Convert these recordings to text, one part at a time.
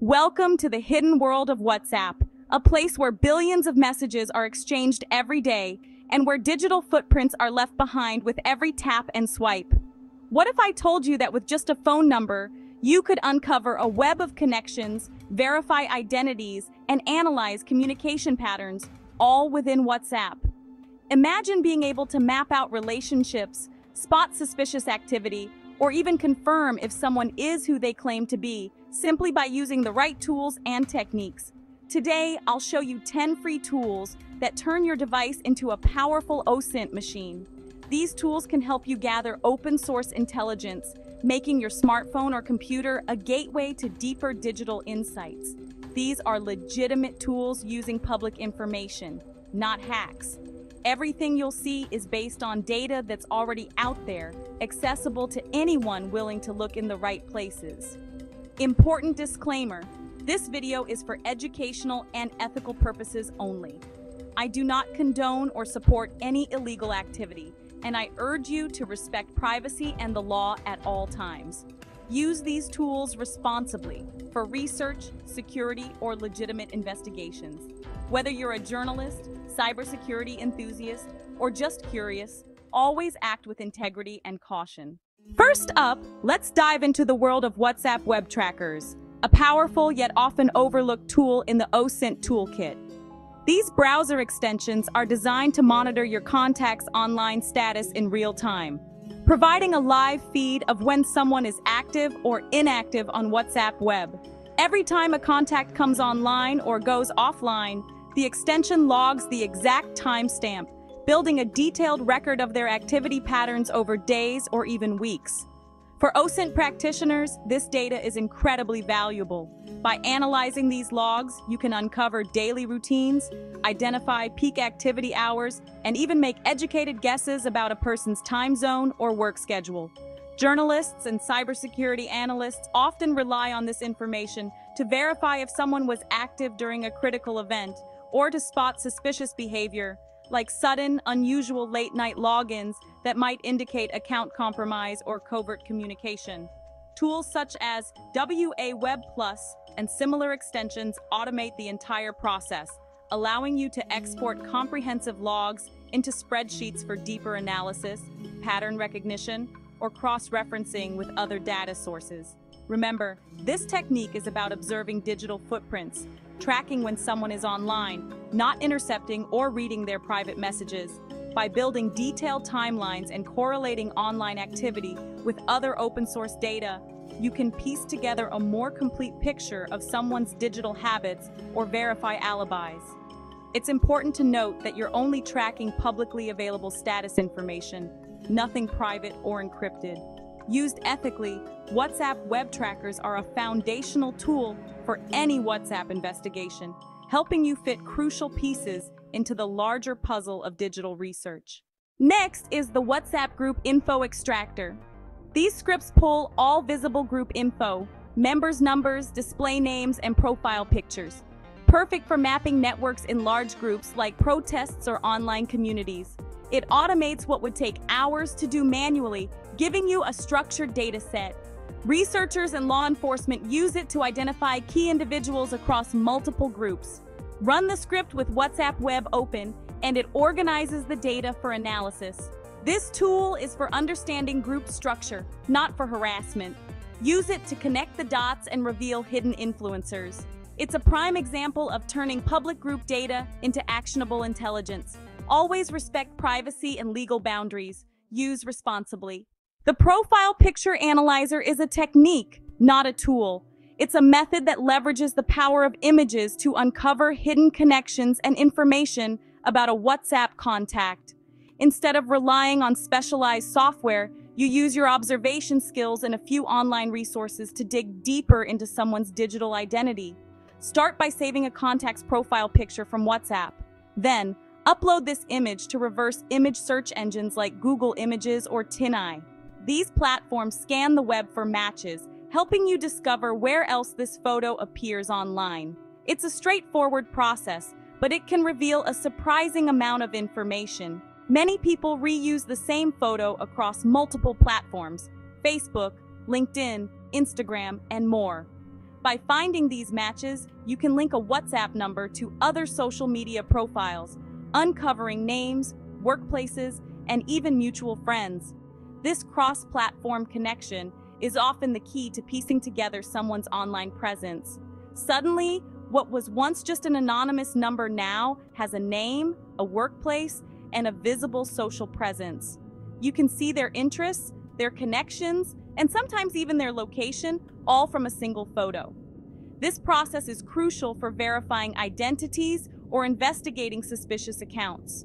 Welcome to the hidden world of WhatsApp, a place where billions of messages are exchanged every day and where digital footprints are left behind with every tap and swipe. What if I told you that with just a phone number, you could uncover a web of connections, verify identities, and analyze communication patterns, all within WhatsApp? Imagine being able to map out relationships, spot suspicious activity, or even confirm if someone is who they claim to be simply by using the right tools and techniques. Today, I'll show you 10 free tools that turn your device into a powerful OSINT machine. These tools can help you gather open source intelligence, making your smartphone or computer a gateway to deeper digital insights. These are legitimate tools using public information, not hacks. Everything you'll see is based on data that's already out there, accessible to anyone willing to look in the right places. Important disclaimer, this video is for educational and ethical purposes only. I do not condone or support any illegal activity, and I urge you to respect privacy and the law at all times. Use these tools responsibly for research, security, or legitimate investigations. Whether you're a journalist, cybersecurity enthusiast, or just curious, always act with integrity and caution. First up, let's dive into the world of WhatsApp web trackers, a powerful yet often overlooked tool in the OSINT toolkit. These browser extensions are designed to monitor your contacts' online status in real time, providing a live feed of when someone is active or inactive on WhatsApp web. Every time a contact comes online or goes offline, the extension logs the exact timestamp, building a detailed record of their activity patterns over days or even weeks. For OSINT practitioners, this data is incredibly valuable. By analyzing these logs, you can uncover daily routines, identify peak activity hours, and even make educated guesses about a person's time zone or work schedule. Journalists and cybersecurity analysts often rely on this information to verify if someone was active during a critical event or to spot suspicious behavior, like sudden, unusual late-night logins that might indicate account compromise or covert communication. Tools such as WA Web Plus and similar extensions automate the entire process, allowing you to export comprehensive logs into spreadsheets for deeper analysis, pattern recognition, or cross-referencing with other data sources. Remember, this technique is about observing digital footprints, tracking when someone is online, not intercepting or reading their private messages. By building detailed timelines and correlating online activity with other open source data, you can piece together a more complete picture of someone's digital habits or verify alibis. It's important to note that you're only tracking publicly available status information, nothing private or encrypted. Used ethically, WhatsApp web trackers are a foundational tool for any WhatsApp investigation, helping you fit crucial pieces into the larger puzzle of digital research. Next is the WhatsApp Group Info Extractor. These scripts pull all visible group info, members' numbers, display names, and profile pictures. Perfect for mapping networks in large groups like protests or online communities. It automates what would take hours to do manually, giving you a structured data set. Researchers and law enforcement use it to identify key individuals across multiple groups. Run the script with WhatsApp Web open, and it organizes the data for analysis. This tool is for understanding group structure, not for harassment. Use it to connect the dots and reveal hidden influencers. It's a prime example of turning public group data into actionable intelligence. Always respect privacy and legal boundaries. Use responsibly. The Profile Picture Analyzer is a technique, not a tool. It's a method that leverages the power of images to uncover hidden connections and information about a WhatsApp contact. Instead of relying on specialized software, you use your observation skills and a few online resources to dig deeper into someone's digital identity. Start by saving a contact's profile picture from WhatsApp. Then, upload this image to reverse image search engines like Google Images or TinEye. These platforms scan the web for matches, helping you discover where else this photo appears online. It's a straightforward process, but it can reveal a surprising amount of information. Many people reuse the same photo across multiple platforms Facebook, LinkedIn, Instagram, and more. By finding these matches, you can link a WhatsApp number to other social media profiles, uncovering names, workplaces, and even mutual friends. This cross-platform connection is often the key to piecing together someone's online presence. Suddenly, what was once just an anonymous number now has a name, a workplace, and a visible social presence. You can see their interests, their connections, and sometimes even their location, all from a single photo. This process is crucial for verifying identities or investigating suspicious accounts.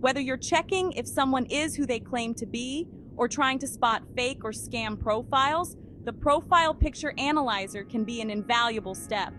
Whether you're checking if someone is who they claim to be or trying to spot fake or scam profiles, the Profile Picture Analyzer can be an invaluable step.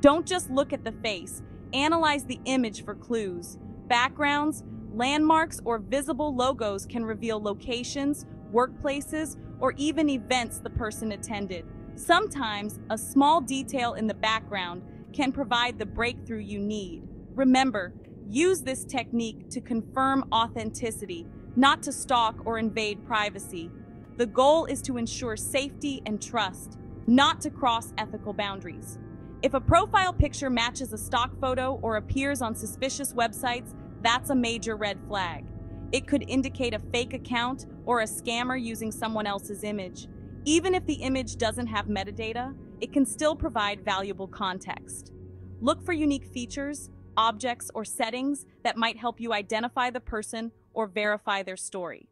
Don't just look at the face, analyze the image for clues. Backgrounds, landmarks, or visible logos can reveal locations, workplaces, or even events the person attended. Sometimes, a small detail in the background can provide the breakthrough you need. Remember, use this technique to confirm authenticity, not to stalk or invade privacy. The goal is to ensure safety and trust, not to cross ethical boundaries. If a profile picture matches a stock photo or appears on suspicious websites, that's a major red flag. It could indicate a fake account or a scammer using someone else's image. Even if the image doesn't have metadata, it can still provide valuable context. Look for unique features, objects, or settings that might help you identify the person or verify their story.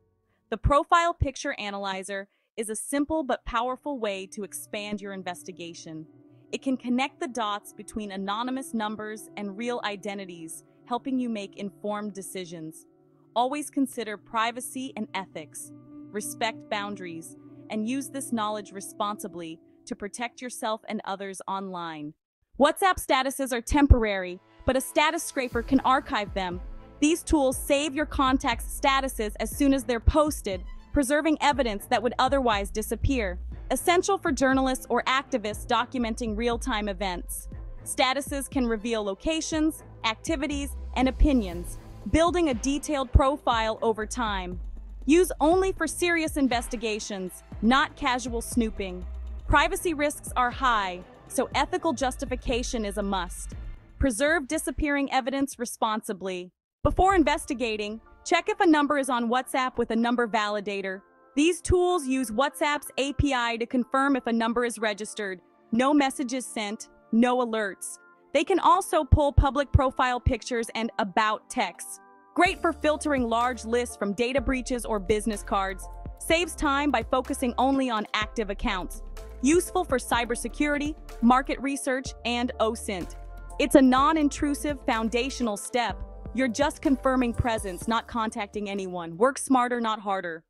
The Profile Picture Analyzer is a simple but powerful way to expand your investigation. It can connect the dots between anonymous numbers and real identities, helping you make informed decisions. Always consider privacy and ethics, respect boundaries, and use this knowledge responsibly to protect yourself and others online. WhatsApp statuses are temporary, but a status scraper can archive them. These tools save your contacts' statuses as soon as they're posted, preserving evidence that would otherwise disappear. Essential for journalists or activists documenting real-time events. Statuses can reveal locations, activities, and opinions, building a detailed profile over time. Use only for serious investigations, not casual snooping. Privacy risks are high, so ethical justification is a must. Preserve disappearing evidence responsibly. Before investigating, check if a number is on WhatsApp with a number validator. These tools use WhatsApp's API to confirm if a number is registered. No messages sent, no alerts. They can also pull public profile pictures and about texts. Great for filtering large lists from data breaches or business cards. Saves time by focusing only on active accounts. Useful for cybersecurity, market research, and OSINT. It's a non-intrusive foundational step. You're just confirming presence, not contacting anyone. Work smarter, not harder.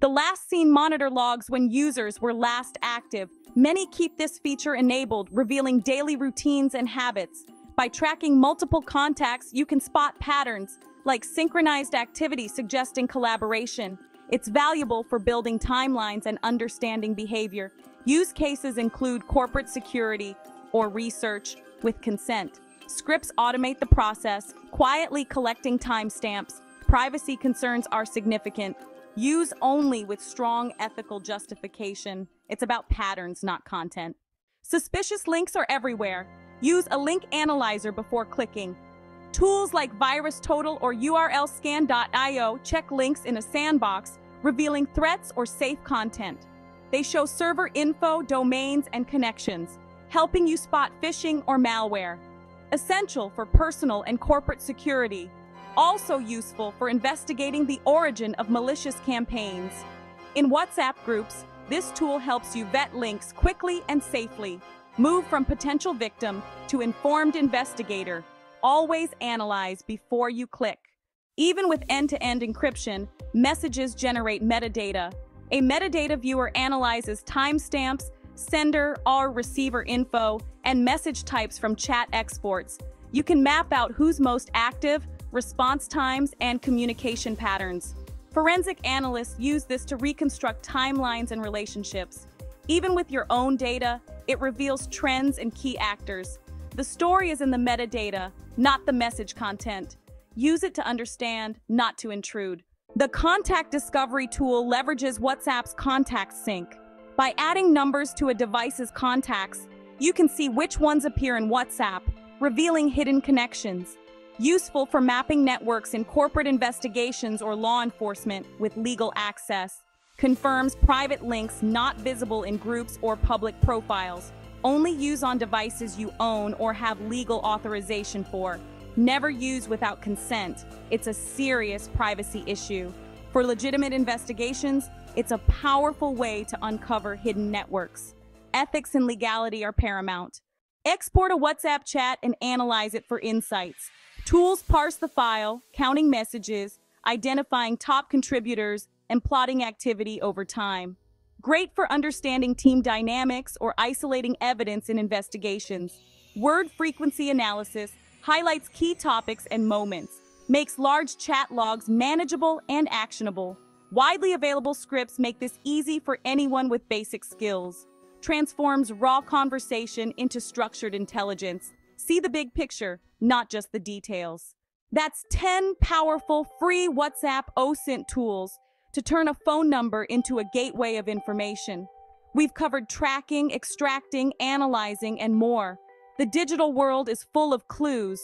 The last seen monitor logs when users were last active, Many keep this feature enabled, revealing daily routines and habits. By tracking multiple contacts, you can spot patterns, like synchronized activity suggesting collaboration. It's valuable for building timelines and understanding behavior. Use cases include corporate security or research with consent. Scripts automate the process, quietly collecting timestamps. Privacy concerns are significant. Use only with strong ethical justification. It's about patterns, not content. Suspicious links are everywhere. Use a link analyzer before clicking. Tools like VirusTotal or URLscan.io check links in a sandbox, revealing threats or safe content. They show server info, domains, and connections, helping you spot phishing or malware. Essential for personal and corporate security. Also useful for investigating the origin of malicious campaigns. In WhatsApp groups, this tool helps you vet links quickly and safely. Move from potential victim to informed investigator. Always analyze before you click. Even with end-to-end -end encryption, messages generate metadata. A metadata viewer analyzes timestamps, sender or receiver info, and message types from chat exports. You can map out who's most active, response times, and communication patterns. Forensic analysts use this to reconstruct timelines and relationships. Even with your own data, it reveals trends and key actors. The story is in the metadata, not the message content. Use it to understand, not to intrude. The Contact Discovery tool leverages WhatsApp's contact sync. By adding numbers to a device's contacts, You can see which ones appear in WhatsApp, revealing hidden connections. Useful for mapping networks in corporate investigations or law enforcement with legal access. Confirms private links not visible in groups or public profiles. Only use on devices you own or have legal authorization for. Never use without consent. It's a serious privacy issue. For legitimate investigations, it's a powerful way to uncover hidden networks. Ethics and legality are paramount. Export a WhatsApp chat and analyze it for insights. Tools parse the file, counting messages, identifying top contributors, and plotting activity over time. Great for understanding team dynamics or isolating evidence in investigations. Word frequency analysis highlights key topics and moments, makes large chat logs manageable and actionable. Widely available scripts make this easy for anyone with basic skills. Transforms raw conversation into structured intelligence. See the big picture, not just the details. That's 10 powerful free WhatsApp OSINT tools to turn a phone number into a gateway of information. We've covered tracking, extracting, analyzing, and more. The digital world is full of clues.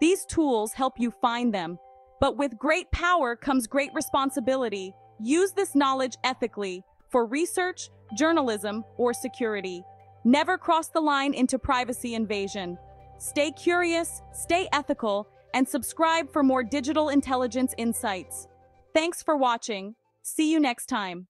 These tools help you find them. But with great power comes great responsibility. Use this knowledge ethically for research, journalism, or security. Never cross the line into privacy invasion. Stay curious, stay ethical, and subscribe for more digital intelligence insights. Thanks for watching. See you next time.